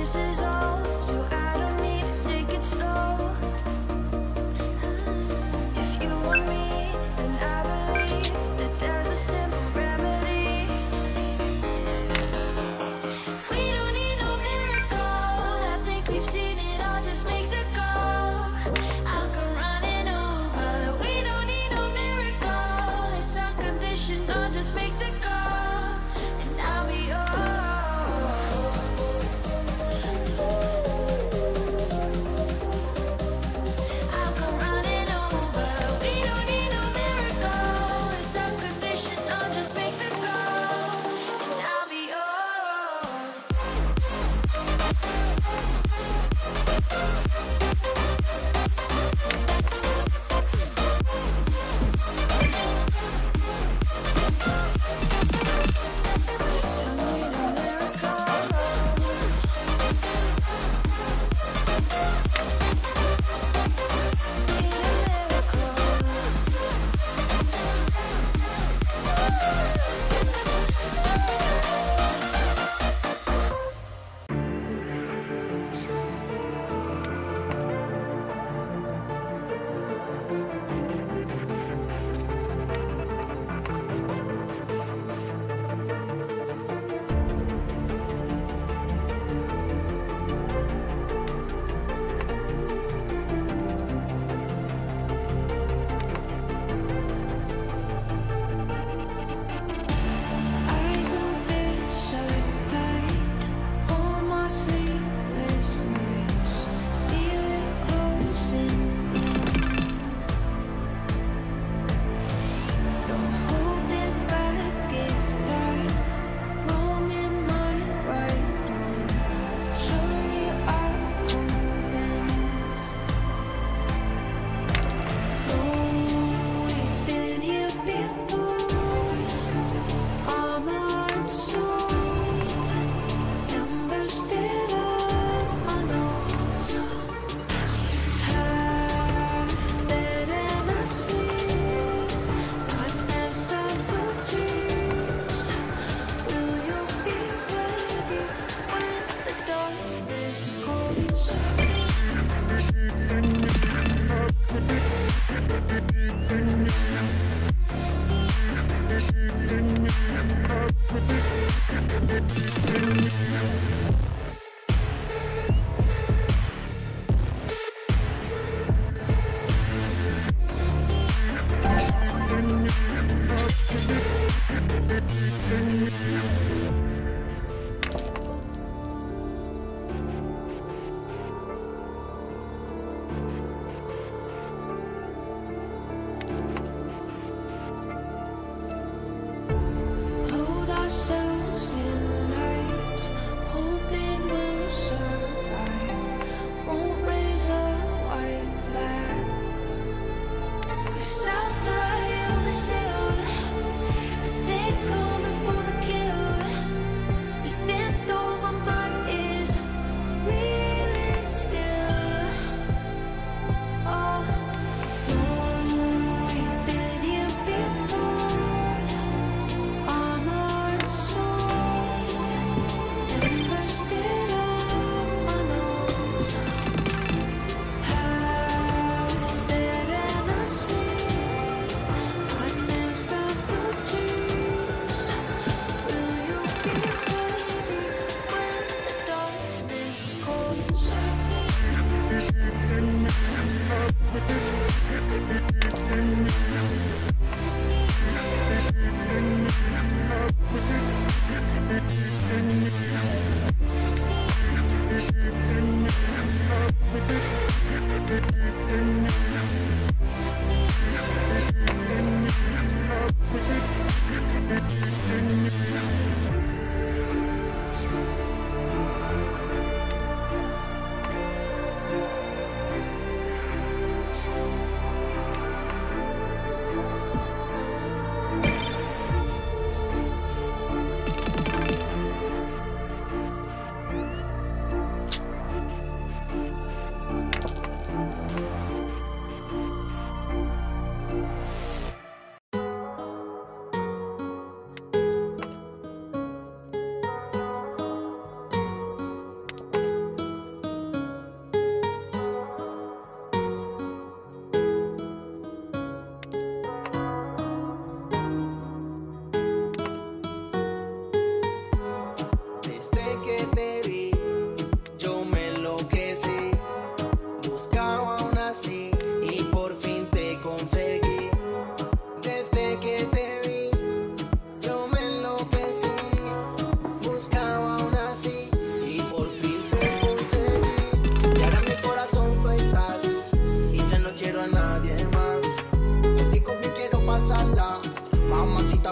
this is all so I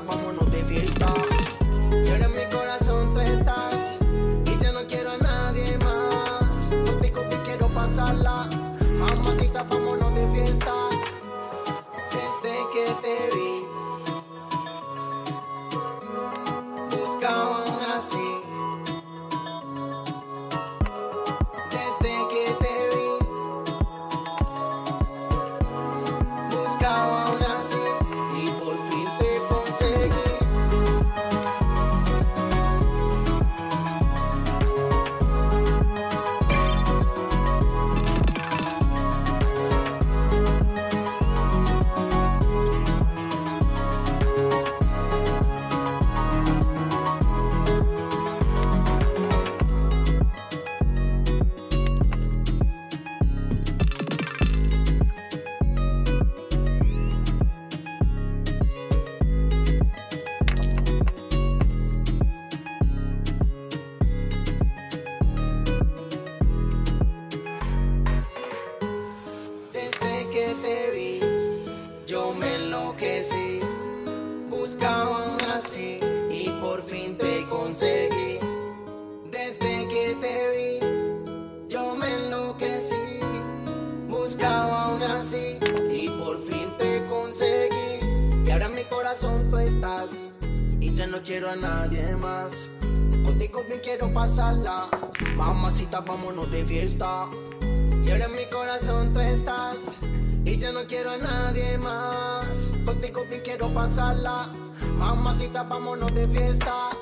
vámonos quiero a nadie más. Contigo bien quiero pasarla. Mamacita, vámonos de fiesta. Y ahora en mi corazón tú estás. Y yo no quiero a nadie más. Contigo bien quiero pasarla. Mamacita, vámonos de fiesta.